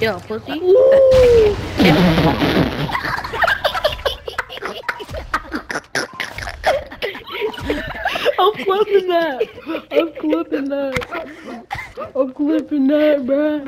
Yo, pussy. I'm flipping that. I'm flipping that. I'm flipping that, bruh.